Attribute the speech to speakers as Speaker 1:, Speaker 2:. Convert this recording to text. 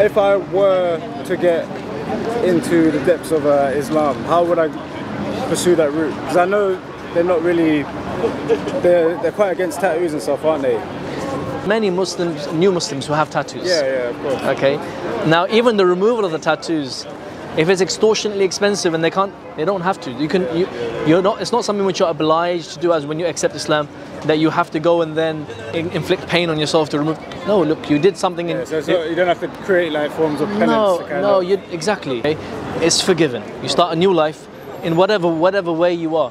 Speaker 1: if I were to get into the depths of uh, Islam, how would I pursue that route? Because I know they're not really, they're, they're quite against tattoos and stuff, aren't they?
Speaker 2: Many Muslims, new Muslims who have tattoos.
Speaker 1: Yeah, yeah, of course.
Speaker 2: Okay. Now, even the removal of the tattoos, if it's extortionately expensive and they can't, they don't have to. You can, you, you're not. It's not something which you're obliged to do as when you accept Islam, that you have to go and then in, inflict pain on yourself to remove. No, look, you did something.
Speaker 1: Yeah,
Speaker 2: in,
Speaker 1: so, so you don't have to create like forms of penance.
Speaker 2: no, no, you exactly. okay? It's forgiven. You start a new life in whatever whatever way you are.